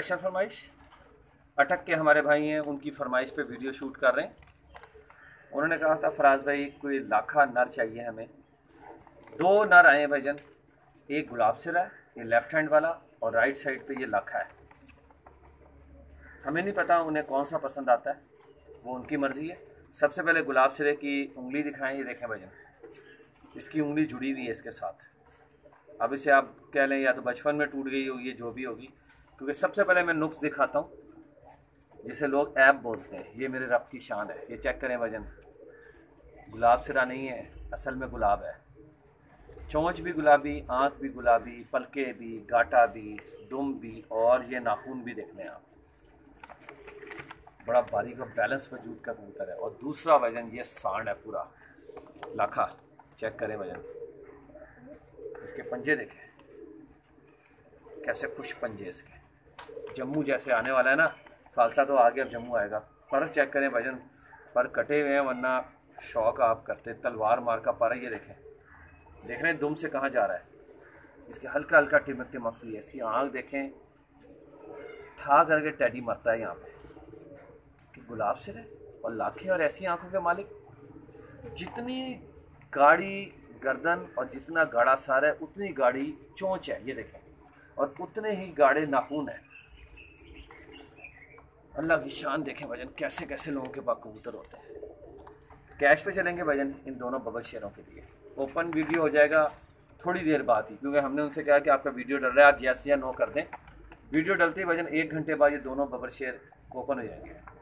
Action फरमाइश। अटक के हमारे भाई हैं, उनकी फरमाइश पे वीडियो शूट कर रहे हैं। उन्होंने कहा था, फराज भाई, कोई लाखा नर चाहिए हमें। दो नर आए हैं भाईजन। एक गुलाब सिरा है, ये लेफ़्ट हैंड वाला, और राइट साइड पे ये लाखा है। हमें नहीं पता उन्हें कौन सा पसंद आता है। वो उनकी मर्ज़ी है। सबसे पहले गुलाब सिरे की उंगली दिखाएँ, ये देखें भाईजन। इसकी उंगली जुड़ी हुई है इसके साथ। अब इसे आप कह लें, या तो बचपन में टूट गई होगी जो भी होगी क्योंकि सबसे पहले मैं नुक्स दिखाता हूँ, जिसे लोग ऐप बोलते हैं। ये मेरे रब की शान है। ये चेक करें वज़न। गुलाब सिरा नहीं है, असल में गुलाब है। चोंच भी गुलाबी, आँख भी गुलाबी, पलके भी गाटा भी, दुम भी, और ये नाखून भी देख लें आप। बड़ा बारीक और बैलेंस वजूद का कबूतर है। और दूसरा वज़न, ये सांड है पूरा। लाखा, चेक करें वज़न। इसके पंजे देखें। कैसे खुश पंजे इसके। जम्मू जैसे आने वाला है ना फालसा तो आ गया अब जम्मू आएगा। पर चेक करें भजन पर कटे हुए हैं, वरना शौक आप करते तलवार मार का पर, ये देखें। देख रहे हैं, दुम से कहाँ जा रहा है। इसके हल्का हल्का टिमक टिमक हुई ऐसी आँख देखें। ठा करके टैडी मरता है यहाँ पे। कि गुलाब से है और लाखें और ऐसी आँखों के मालिक। जितनी गाड़ी गर्दन और जितना गाढ़ा सार है, उतनी गाड़ी चोंच है, ये देखें। और उतने ही गाढ़े नाखून है। अल्लाह की शान देखें भजन कैसे कैसे लोगों के पास कबूतर होते हैं। कैश पे चलेंगे भजन इन दोनों बबल शेयरों के लिए। ओपन वीडियो हो जाएगा थोड़ी देर बाद ही, क्योंकि हमने उनसे कहा कि आपका वीडियो डल रहा है, आप यस या नो कर दें। वीडियो डलते ही भजन एक घंटे बाद ये दोनों बबल शेयर ओपन हो जाएँगे।